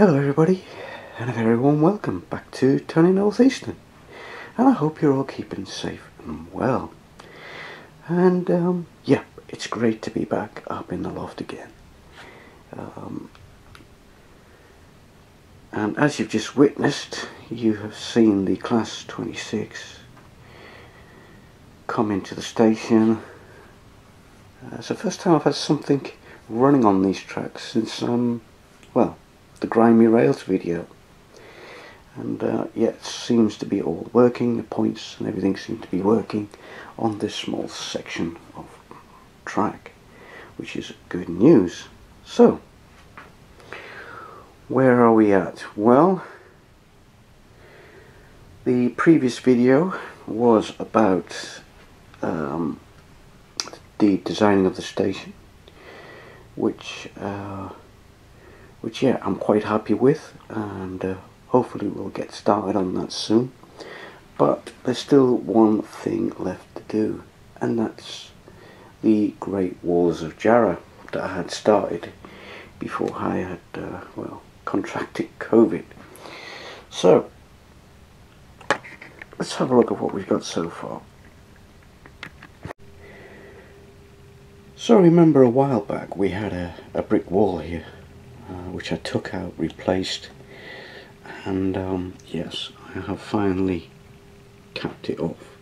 Hello everybody and a very warm welcome back to Tony North Eastern and I hope you're all keeping safe and well. And um, yeah it's great to be back up in the loft again. Um, and as you've just witnessed you have seen the class 26 come into the station. Uh, it's the first time I've had something running on these tracks since um the grimy rails video. And uh, yeah seems to be all working. The points and everything seem to be working on this small section of track which is good news. So where are we at? Well the previous video was about um, the designing of the station which uh, which yeah I'm quite happy with and uh, hopefully we'll get started on that soon. But there's still one thing left to do and that's the Great Walls of Jarrow that I had started before I had uh, well contracted COVID. So let's have a look at what we've got so far. So remember a while back we had a, a brick wall here uh, which I took out, replaced, and um, yes, I have finally capped it off.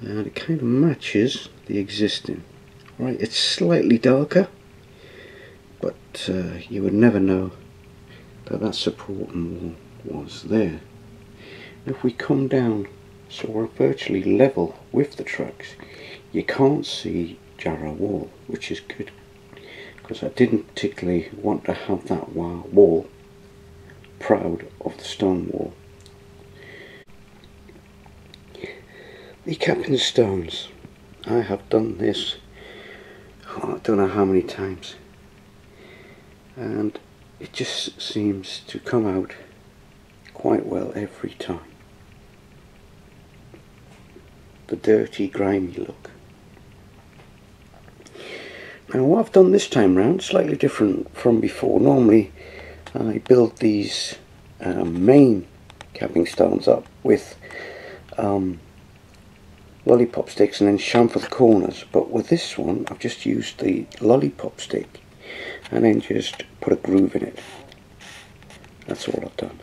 And it kind of matches the existing. Right, it's slightly darker, but uh, you would never know that that supporting wall was there. If we come down so we're virtually level with the tracks, you can't see Jarrow wall, which is good because I didn't particularly want to have that wall proud of the stone wall. The capping stones, I have done this oh, I don't know how many times and it just seems to come out quite well every time. The dirty grimy look. Now what I've done this time round, slightly different from before. Normally I build these um, main capping stones up with um, lollipop sticks and then chamfer the corners. But with this one I've just used the lollipop stick and then just put a groove in it. That's all I've done.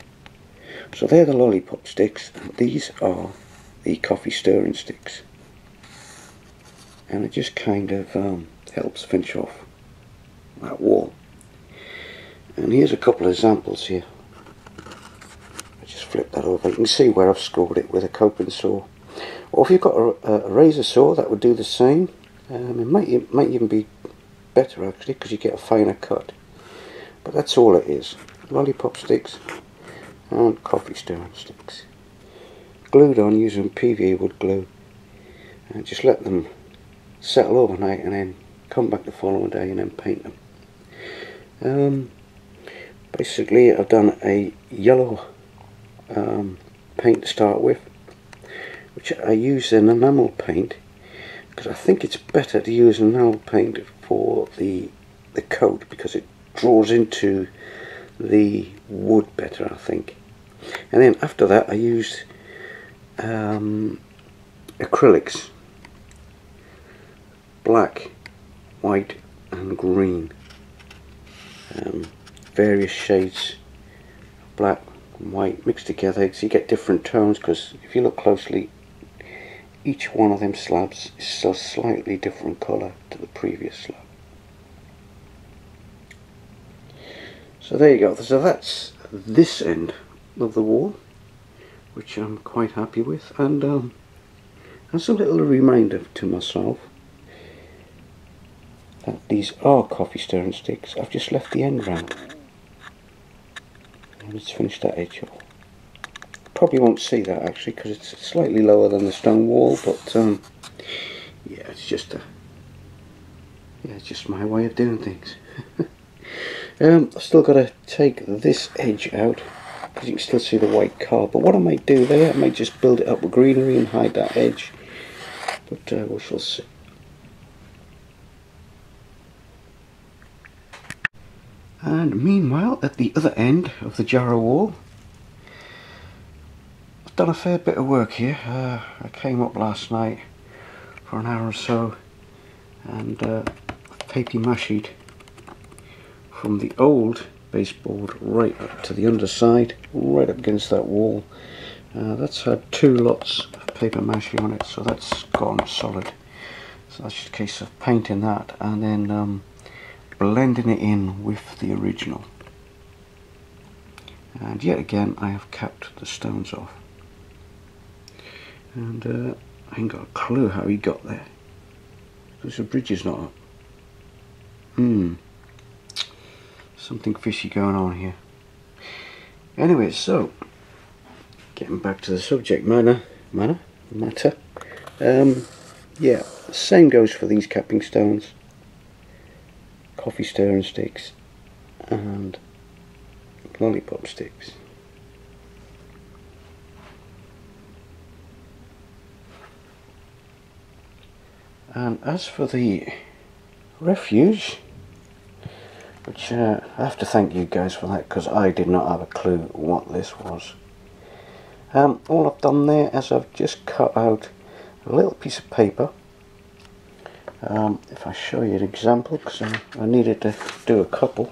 So they're the lollipop sticks and these are the coffee stirring sticks. And I just kind of um, helps finish off that wall. And here's a couple of examples here. I just flip that over. You can see where I've scored it with a coping saw. Or if you've got a, a razor saw, that would do the same. Um, it might, it might even be better actually because you get a finer cut. But that's all it is. Lollipop sticks and coffee stirring sticks. Glued on using PVA wood glue. And just let them settle overnight and then come back the following day and then paint them. Um, basically I've done a yellow um, paint to start with which I use an enamel paint because I think it's better to use enamel paint for the the coat because it draws into the wood better I think. And then after that I used um, acrylics. Black white and green. Um, various shades black and white mixed together. So you get different tones because if you look closely each one of them slabs is a slightly different colour to the previous slab. So there you go. So that's this end of the wall which I'm quite happy with. And um, as a little reminder to myself these are coffee stirring sticks. I've just left the end round. Let's finish that edge off. Probably won't see that actually because it's slightly lower than the stone wall, but um, yeah, it's just a yeah, it's just my way of doing things. um, I've still got to take this edge out because you can still see the white car. But what I might do there, I might just build it up with greenery and hide that edge. But uh, we shall see. And meanwhile, at the other end of the Jarrow wall, I've done a fair bit of work here. Uh, I came up last night for an hour or so and uh, machied from the old baseboard right up to the underside, right up against that wall. Uh, that's had two lots of paper mache on it, so that's gone solid. So that's just a case of painting that and then um, blending it in with the original. And yet again I have capped the stones off. And uh, I ain't got a clue how he got there. Because the bridge is not up. Hmm. Something fishy going on here. Anyway, so getting back to the subject matter, matter, matter. Um, yeah, same goes for these capping stones coffee stirring sticks and lollipop sticks. And as for the refuge, which uh, I have to thank you guys for that because I did not have a clue what this was. Um, all I've done there is I've just cut out a little piece of paper um, if I show you an example because I, needed to do a couple.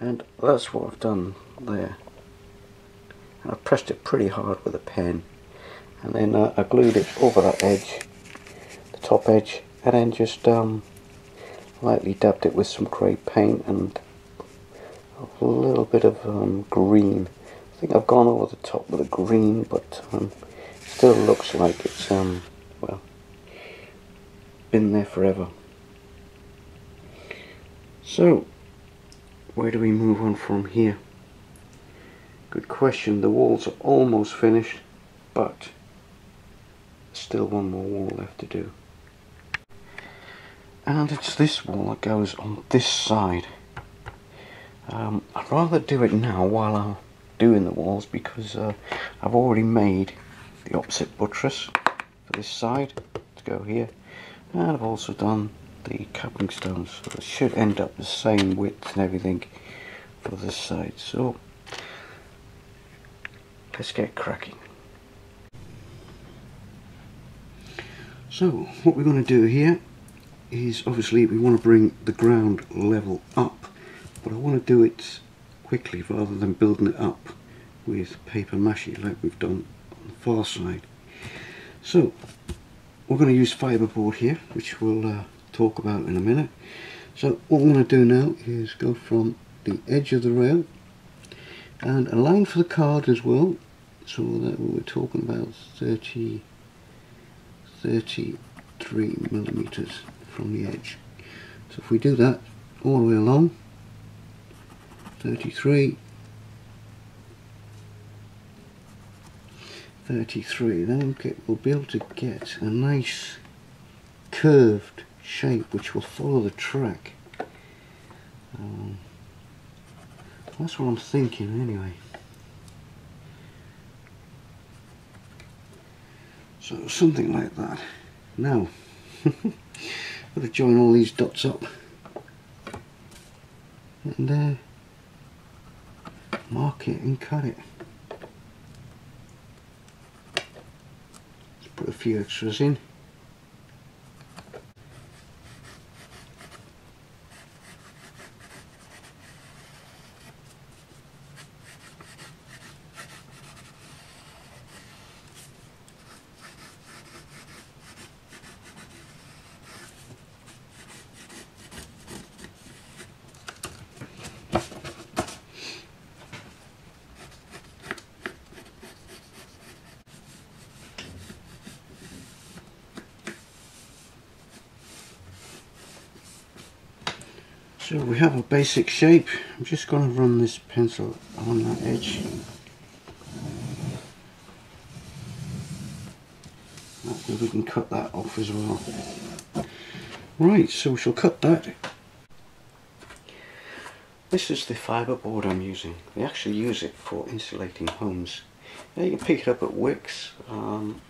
And that's what I've done there. And I pressed it pretty hard with a pen. And then uh, I glued it over that edge the top edge and then just um, lightly dabbed it with some grey paint and a little bit of um, green. I think I've gone over the top with a green but um, still looks like it's um, been there forever. So, where do we move on from here? Good question. The walls are almost finished, but still one more wall left to do. And it's this wall that goes on this side. Um, I'd rather do it now while I'm doing the walls because uh, I've already made the opposite buttress for this side to go here and I've also done the capping stones so it should end up the same width and everything for this side. So let's get cracking. So what we're going to do here is obviously we want to bring the ground level up but I want to do it quickly rather than building it up with paper mache like we've done on the far side. So we're going to use fiberboard here which we'll uh, talk about in a minute. So what I'm going to do now is go from the edge of the rail and a line for the card as well. So that we're talking about 30 33 millimeters from the edge. So if we do that all the way along 33 33 then we'll be able to get a nice curved shape which will follow the track. Um, that's what I'm thinking anyway. So something like that. Now going to join all these dots up. And uh, mark it and cut it put a few extras in So we have a basic shape. I'm just going to run this pencil on that edge. we can cut that off as well. Right, so we shall cut that. This is the fibre board I'm using. They actually use it for insulating homes. Now you can pick it up at Wickes. Um,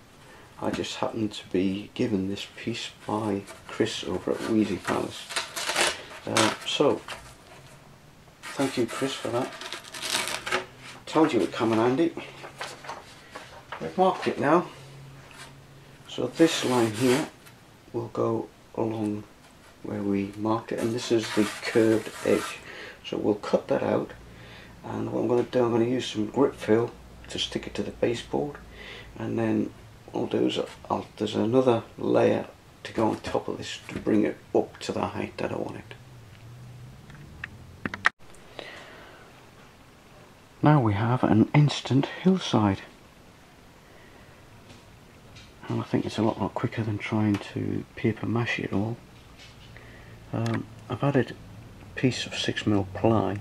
I just happened to be given this piece by Chris over at Wheezy Palace. Uh, so, thank you Chris for that. Told you it would come in handy. We've marked it now. So this line here will go along where we marked it and this is the curved edge. So we'll cut that out and what I'm going to do, I'm going to use some grip fill to stick it to the baseboard and then what I'll do is I'll, there's another layer to go on top of this to bring it up to the height that I want it. Now we have an instant hillside. And I think it's a lot, lot quicker than trying to paper mash it all. Um, I've added a piece of 6mm ply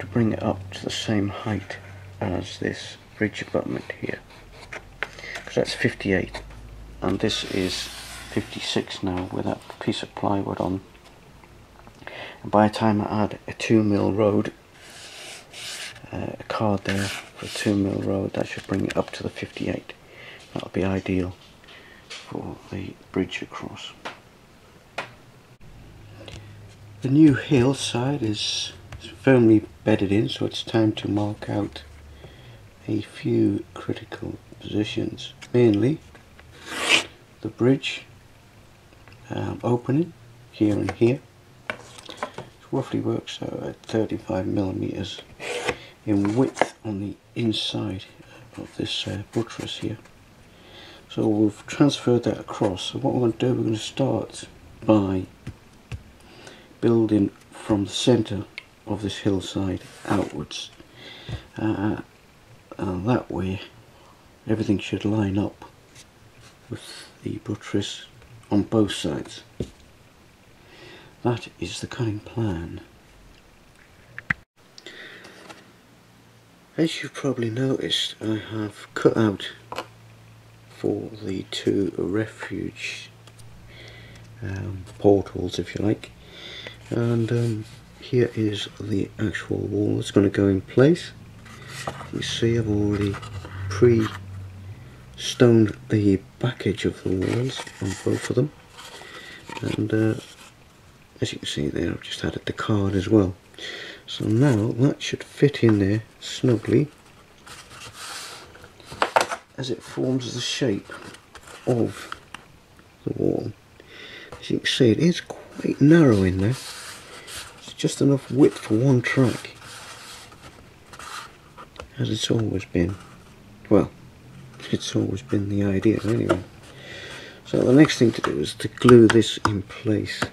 to bring it up to the same height as this bridge abutment here. Because that's 58 and this is 56 now with that piece of plywood on. And by the time I add a 2mm road uh, a card there for a 2 mil road. That should bring it up to the 58 that'll be ideal for the bridge across. The new hillside is firmly bedded in so it's time to mark out a few critical positions. Mainly the bridge um, opening here and here. It roughly works out at 35 millimeters in width on the inside of this uh, buttress here. So we've transferred that across. So what we're going to do, we're going to start by building from the centre of this hillside outwards. Uh, and that way everything should line up with the buttress on both sides. That is the cutting plan. As you've probably noticed, I have cut out for the two refuge um, portals, if you like. And um, here is the actual wall that's going to go in place. You see I've already pre-stoned the back edge of the walls on both of them. And uh, as you can see there, I've just added the card as well. So now that should fit in there snugly as it forms the shape of the wall. As you can see it is quite narrow in there. It's just enough width for one track as it's always been. Well, it's always been the idea anyway. So the next thing to do is to glue this in place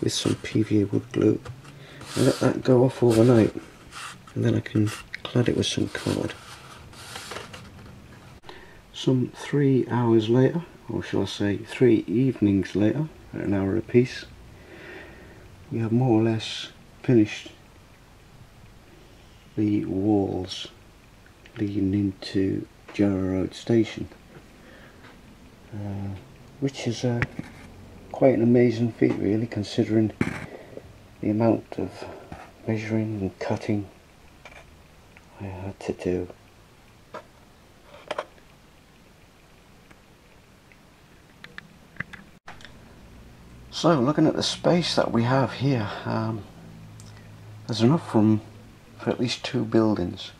with some PVA wood glue let that go off overnight and then I can clad it with some card. Some three hours later, or shall I say three evenings later, at an hour apiece, we have more or less finished the walls leading into Jarrow Road Station, uh, which is uh, quite an amazing feat really considering the amount of measuring and cutting I had to do. So looking at the space that we have here, um, there's enough room for at least two buildings.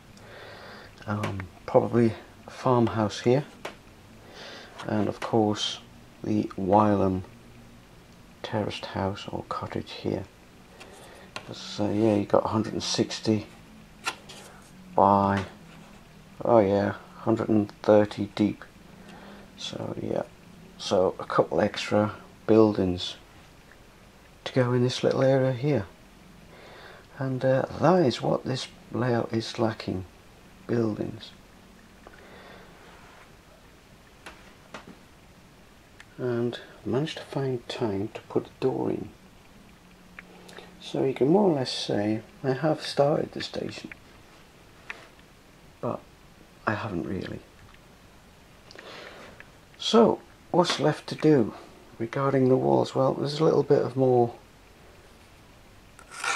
Um, probably a farmhouse here and of course the Wylam terraced house or cottage here. So yeah, you got 160 by, oh yeah, 130 deep. So yeah, so a couple extra buildings to go in this little area here. And uh, that is what this layout is lacking, buildings. And managed to find time to put a door in. So you can more or less say I have started the station, but I haven't really. So what's left to do regarding the walls? Well, there's a little bit of more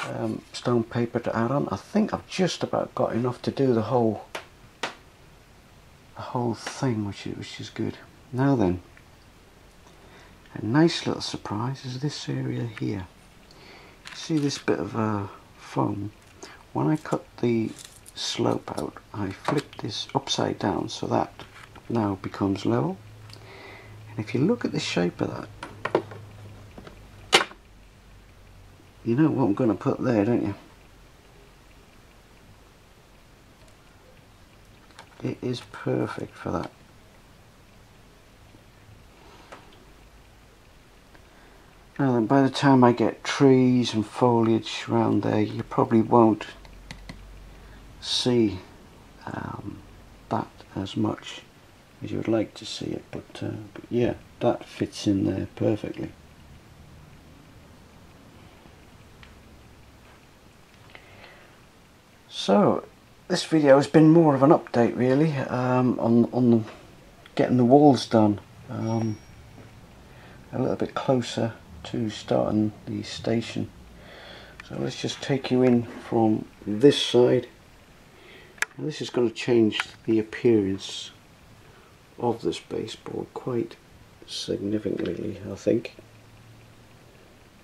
um, stone paper to add on. I think I've just about got enough to do the whole the whole thing, which is, which is good. Now then, a nice little surprise is this area here see this bit of uh, foam? When I cut the slope out I flip this upside down so that now becomes level. And if you look at the shape of that you know what I'm going to put there don't you? It is perfect for that then by the time I get trees and foliage around there you probably won't see um, that as much as you would like to see it but, uh, but yeah that fits in there perfectly. So this video has been more of an update really um, on, on the, getting the walls done um, a little bit closer to starting the station so let's just take you in from this side this is going to change the appearance of this baseboard quite significantly I think.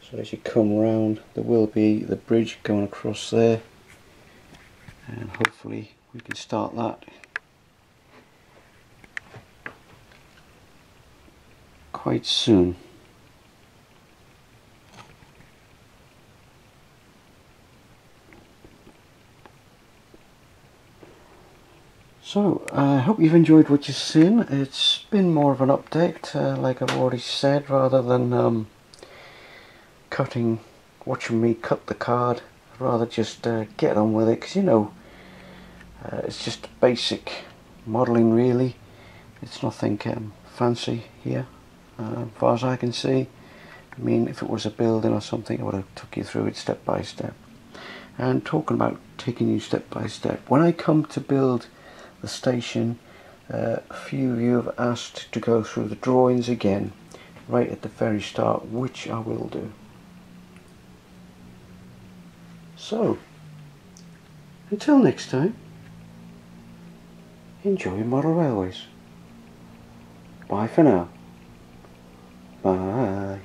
So as you come round there will be the bridge going across there and hopefully we can start that quite soon. So, I hope you've enjoyed what you've seen. It's been more of an update, uh, like I've already said, rather than um, cutting, watching me cut the card. I'd rather just uh, get on with it, because you know, uh, it's just basic modelling really. It's nothing um, fancy here, uh, as far as I can see. I mean, if it was a building or something, I would have took you through it step by step. And talking about taking you step by step, when I come to build the station. Uh, a few of you have asked to go through the drawings again right at the very start, which I will do. So, until next time, enjoy model railways. Bye for now. Bye.